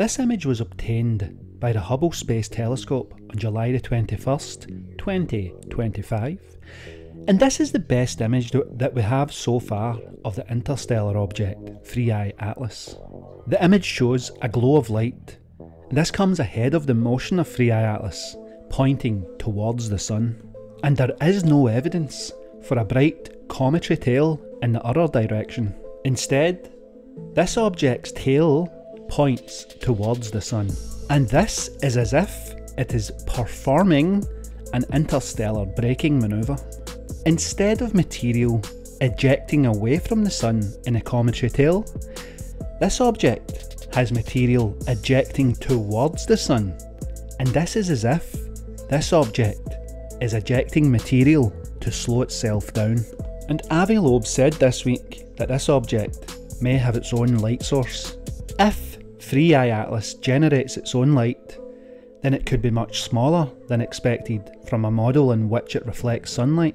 This image was obtained by the Hubble Space Telescope on July the 21st, 2025, and this is the best image that we have so far of the interstellar object 3I Atlas. The image shows a glow of light. This comes ahead of the motion of 3I Atlas, pointing towards the Sun. And there is no evidence for a bright cometary tail in the other direction. Instead, this object's tail points towards the Sun. And this is as if it is performing an interstellar braking manoeuvre. Instead of material ejecting away from the Sun in a cometary tail, this object has material ejecting towards the Sun. And this is as if this object is ejecting material to slow itself down. And Avi Loeb said this week that this object may have its own light source. If 3i Atlas generates its own light, then it could be much smaller than expected from a model in which it reflects sunlight.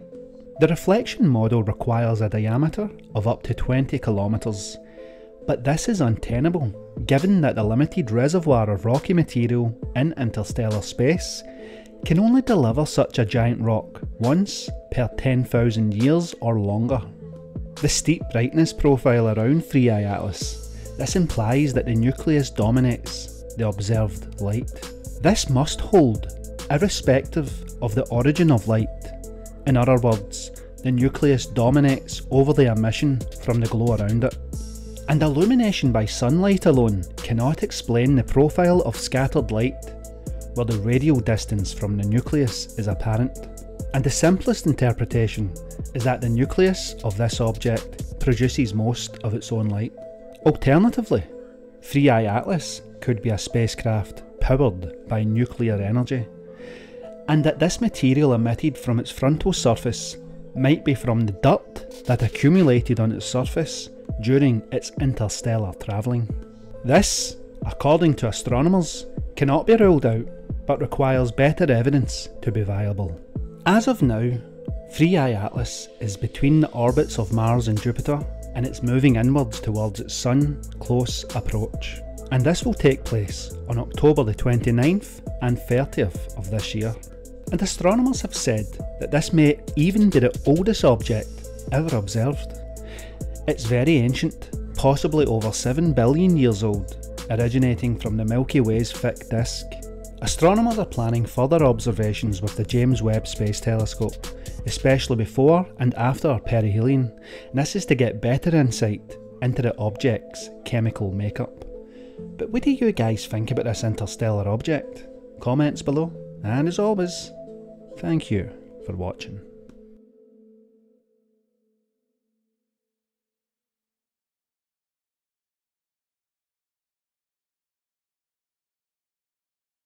The reflection model requires a diameter of up to 20 kilometres, but this is untenable given that the limited reservoir of rocky material in interstellar space can only deliver such a giant rock once per 10,000 years or longer. The steep brightness profile around 3i Atlas, this implies that the nucleus dominates the observed light. This must hold irrespective of the origin of light. In other words, the nucleus dominates over the emission from the glow around it. And illumination by sunlight alone cannot explain the profile of scattered light where the radial distance from the nucleus is apparent. And the simplest interpretation is that the nucleus of this object produces most of its own light. Alternatively, 3i Atlas could be a spacecraft powered by nuclear energy, and that this material emitted from its frontal surface might be from the dirt that accumulated on its surface during its interstellar travelling. This, according to astronomers, cannot be ruled out but requires better evidence to be viable. As of now, 3i Atlas is between the orbits of Mars and Jupiter and it's moving inwards towards its Sun close approach. And this will take place on October the 29th and 30th of this year. And astronomers have said that this may even be the oldest object ever observed. It's very ancient, possibly over 7 billion years old, originating from the Milky Way's thick disk Astronomers are planning further observations with the James Webb Space Telescope, especially before and after perihelion, this is to get better insight into the object's chemical makeup. But what do you guys think about this interstellar object? Comments below, and as always, thank you for watching.